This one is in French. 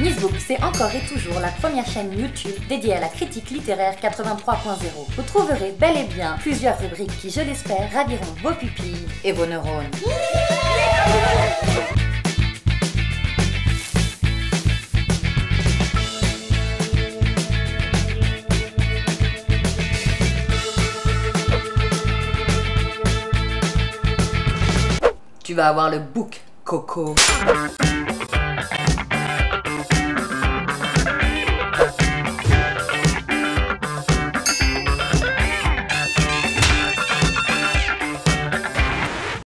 Book, c'est encore et toujours la première chaîne YouTube dédiée à la critique littéraire 83.0. Vous trouverez bel et bien plusieurs rubriques qui, je l'espère, raviront vos pupilles et vos neurones. Tu vas avoir le book, Coco.